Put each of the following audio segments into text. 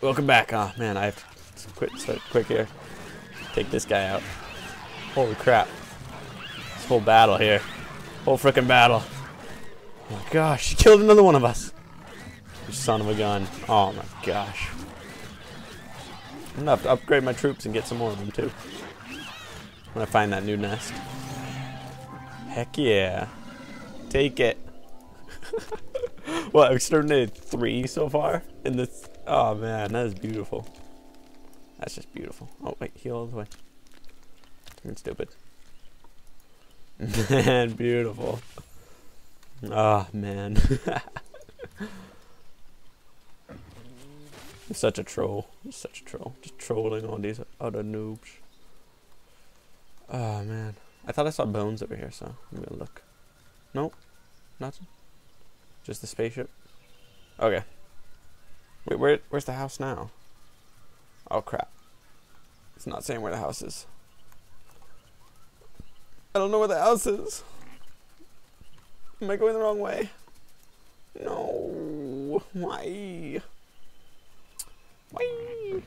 Welcome back. Oh man, I have to quit start quick here. Take this guy out. Holy crap. This whole battle here. Whole freaking battle. Oh my gosh, he killed another one of us. You son of a gun. Oh my gosh. I'm gonna have to upgrade my troops and get some more of them too. When I find that new nest. Heck yeah. Take it. what, I've exterminated three so far? In this oh man, that is beautiful. That's just beautiful. Oh wait, heal all the way. Turn stupid. Man, beautiful. Oh, man. such a troll. such a troll. Just trolling all these other noobs. Oh, man. I thought I saw bones over here, so I'm gonna look. Nope. Nothing. Just the spaceship. Okay. Wait, where, where's the house now? Oh, crap. It's not saying where the house is. I don't know where the house is. Am I going the wrong way? No. Why? Why?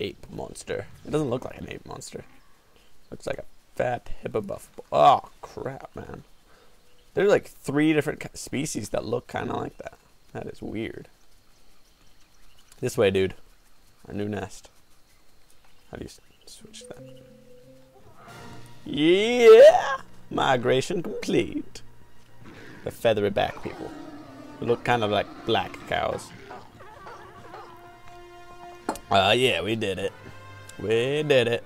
Ape monster. It doesn't look like an ape monster. Looks like a fat hippobuff. Oh, ah, crap, man. There's like three different species that look kind of like that. That is weird. This way, dude. Our new nest. How do you switch that? Yeah! Migration complete. The feathery back people. They look kind of like black cows. Ah, uh, yeah, we did it. We did it.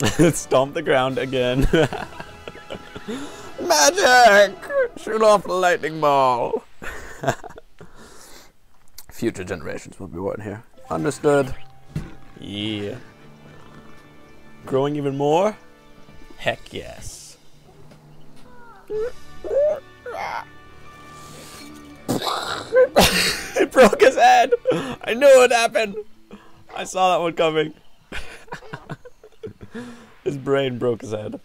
Stomp the ground again. Magic! Shoot off the lightning ball. Future generations will be born here. Understood. Yeah. Growing even more? Heck yes. it broke his head. I knew it happened. I saw that one coming. his brain broke his head.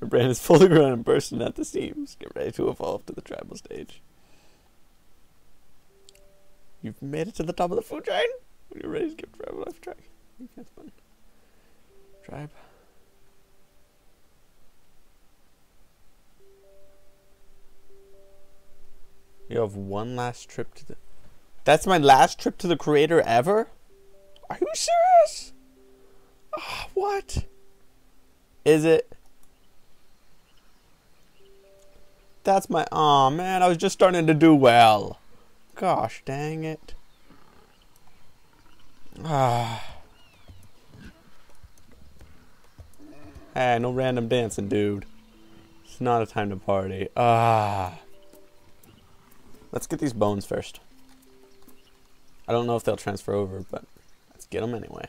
Her brain is fully grown and bursting at the seams. Get ready to evolve to the tribal stage. You've made it to the top of the food chain? You're ready to give tribal life a try. That's fun. Tribe. You have one last trip to the... That's my last trip to the creator ever? Are you serious? Oh, what? Is it? That's my... oh, man, I was just starting to do well. Gosh, dang it. Ah. Hey, no random dancing, dude. It's not a time to party. Ah. Let's get these bones first. I don't know if they'll transfer over, but let's get them anyway.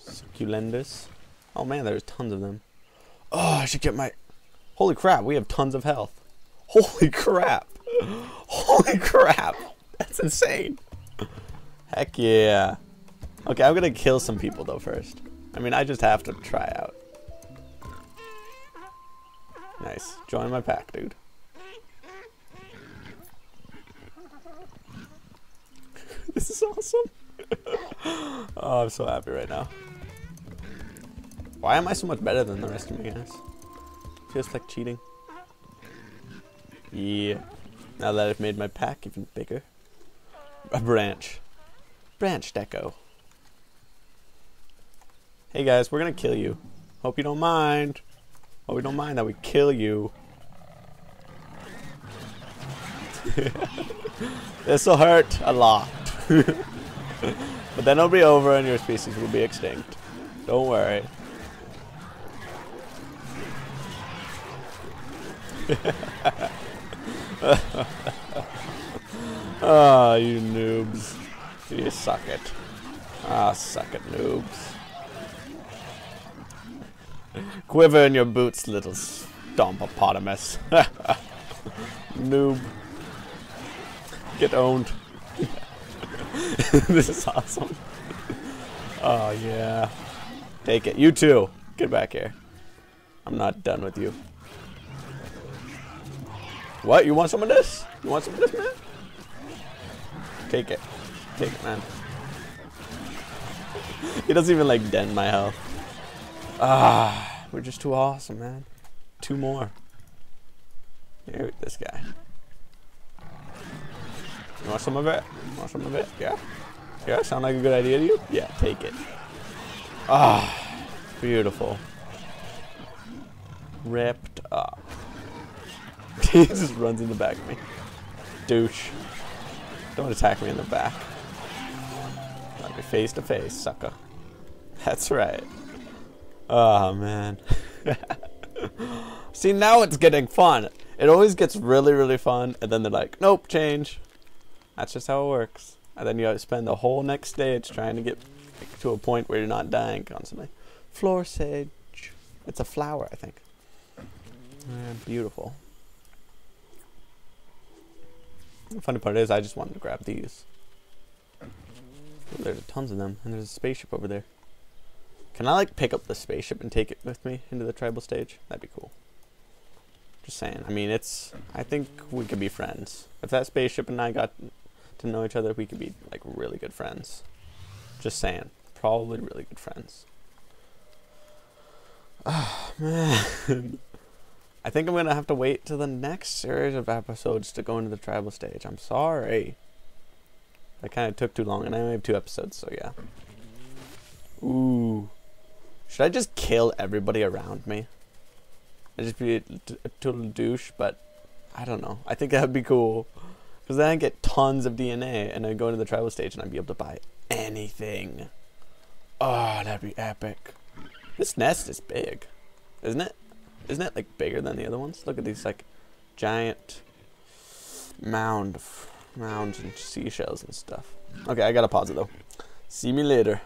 Succulendus. Oh man, there's tons of them. Oh, I should get my... Holy crap, we have tons of health. Holy crap. Holy crap. That's insane. Heck yeah. Okay, I'm gonna kill some people though first. I mean, I just have to try out. Nice. Join my pack, dude. this is awesome. oh, I'm so happy right now. Why am I so much better than the rest of you guys? Feels like cheating. Yeah. Now that I've made my pack even bigger. A branch. Branch deco. Hey guys, we're gonna kill you. Hope you don't mind. Oh, we don't mind that we kill you. This'll hurt a lot. but then it'll be over and your species will be extinct. Don't worry. Ah, oh, you noobs. You suck it. Ah, suck it, noobs. Quiver in your boots, little stompopotamus. Noob. Get owned. this is awesome. Oh, yeah. Take it. You too. Get back here. I'm not done with you. What? You want some of this? You want some of this, man? Take it. Take it, man. he doesn't even like dent my health. Ah, we're just too awesome, man. Two more. Here, this guy. You want some of it? You want some of it? Yeah? Yeah, sound like a good idea to you? Yeah, take it. Ah, beautiful. Ripped up. he just runs in the back of me. Douche. Don't attack me in the back. Let me face to face, sucker. That's right. Oh, man. See, now it's getting fun. It always gets really, really fun, and then they're like, nope, change. That's just how it works. And then you spend the whole next stage trying to get to a point where you're not dying constantly. Floor sage. It's a flower, I think. Yeah, beautiful. The funny part is, I just wanted to grab these. Ooh, there's tons of them, and there's a spaceship over there. Can I like pick up the spaceship and take it with me into the tribal stage? That'd be cool. Just saying. I mean, it's. I think we could be friends. If that spaceship and I got to know each other, we could be like really good friends. Just saying. Probably really good friends. Oh, man. I think I'm going to have to wait to the next series of episodes to go into the tribal stage. I'm sorry. That kind of took too long, and I only have two episodes, so yeah. Ooh. Should I just kill everybody around me? I'd just be a, total douche, but I don't know. I think that would be cool. Because then I'd get tons of DNA, and I'd go into the tribal stage, and I'd be able to buy anything. Oh, that'd be epic. This nest is big, isn't it? Isn't it like bigger than the other ones? Look at these like giant mound mounds and seashells and stuff. Okay, I gotta pause it though. See me later.